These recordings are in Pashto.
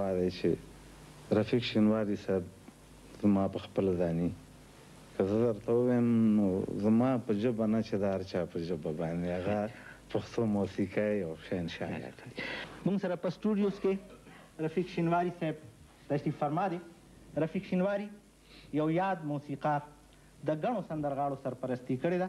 وایې چې رفیق شینواری صاحب زما په خپله ځاني که زه درته ووایم نو زما په ژبه نه چې د هر چا په ژبه باندې هغه پښتو موسیقۍ یو فین شاعر دی. مونږ سره په سټوډیوز کې رفیق شینواری صاحب تشریف فرما دی. رفیق شینواری یو یاد موسیقار د ګڼو سندرغاړو سرپرستي کړې ده.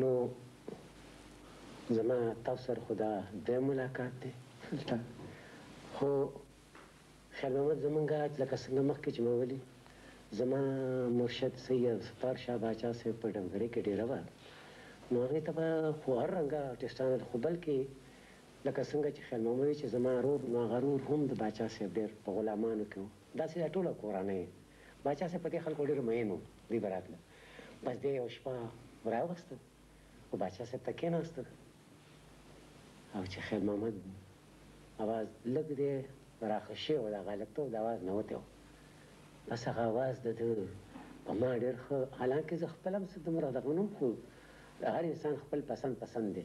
نو زما تاسو سره خو دا دویم ملاقات دی دلته خو خیر محمد زمونږ لکه څنګه مخکې چې ما ولي زما مرشد سید عبدالستار شاه باچا صاحب په ډبګرۍ کې ډېره وه نو هغې ته به خو هر رنګه ارټسټان خو بلکې لکه څنګه چې خیر محمد چې زما رور نو هغه رور هم د باچا صاحب ډېر په غلامانو کې و داسې دا ټوله کورنۍ باچا صاحب په دې خلکو ډېر مین و دوی به راتله بس دی یوه شپه راوست او باچا صاحب ته کېناست او چې خیر محمد اواز لږ دی راښه شوی و، د هغه هلک ته د اواز نوتی و، بس هغه اواز د ده په ما ډېر ښه، حالانکه زه خپله هم څه دومره دغه نه وم، خو د هر انسان خپل پسند پسند دی.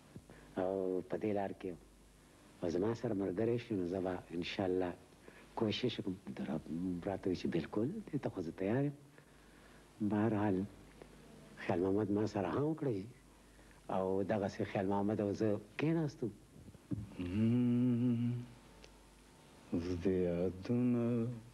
او په دې لار کې به زما سره ملګری شې نو زه به ان شاء الله کوشش وکړم د رب راته وي چې بلکل دې ته خو زه تیار یم بهرحال خیال محمد ما سره ها وکړه جي او دغسې خیال محمد او زه کېناستو اوږده یادونه.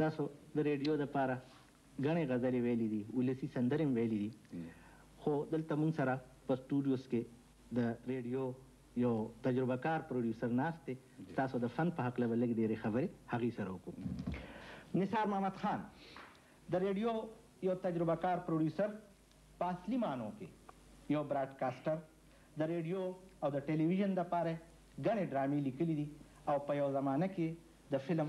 تاسو د ريډيو لپاره ګڼې غزلې ويلې دي، ولسي سندرې هم ويلې دي، خو دلته موږ سره په سټوډيوز کې د ريډيو يو تجربه کار پروډيوسر ناست دی، تاسو د فن په هکله به لږ ډېرې خبرې هغوی سره وکړو. نثار محمد خان، د ريډيو يو تجربه کار پروډيوسر په اصلي معنو کې يو براډکاسټر، د ريډيو او د ټيليويژن لپاره ګڼې ډرامې ليکلې دي او په يوه زمانه کې يې د فلم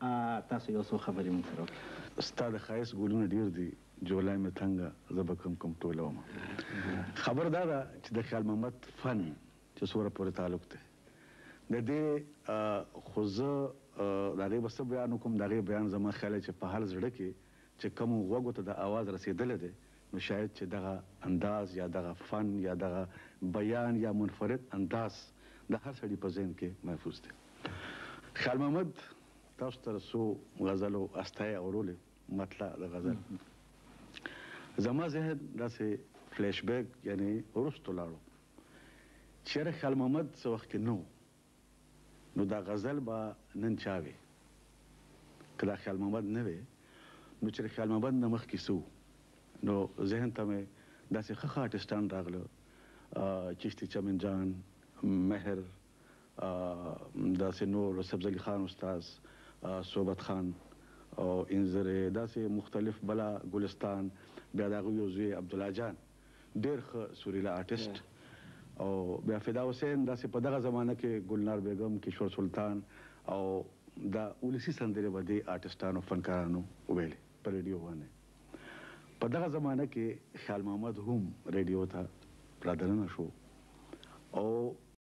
آ تاسو یو څو خبری مونږ سره وکړه. ستا د ښایست ګلونه ډیر دی جولای مې تنګه زه به کوم کوم ټولومه خبره دا ده چې د خیال محمد فن چې څوره پورې تعلق دی د دې خو زه د هغې به څه بیان وکړم د هغې بیان زما خیال چې په هر زړه کې چې کومو غوږو ته دا اواز رسېدلی دی، نو شاید چې دغه انداز یا دغه فن یا دغه بیان یا منفرد انداز د هر سړي په ذهن کې محفوظ دی. خیال محمد تاسو ته د څو غزلو استایه اورولې مطلع د غزل زما ذهن داسې فلش بیک یعنې وروسته لاړو چې یاره خیال محمد څه وخت کې نه و نو دا غزل به نن چا وې؟ که دا خیال محمد نه وې نو چې له خیال محمد نه مخکې څه وو؟ نو ذهن ته مې داسې ښه ښه آرټسټان راغله چشتي چمن جان، مهر، داسې نور سبز علي خان استاذ، صحبت خان او انځرې داسې مختلف بلا ګلستان بیا د هغوی یو زوی عبدالله جان. ډیر ښه سوریلا آرټیسټ او بیا فدا حسین داسې په دغه زمانه کې ګلنار بیګم کیشور سلطان او دا ولسی سندرې به دې آرټیسټانو فنکارانو ویلې په ریډیو باندې په دغه زمانه کې خیال محمد هم ریډیو ته را دننه شو او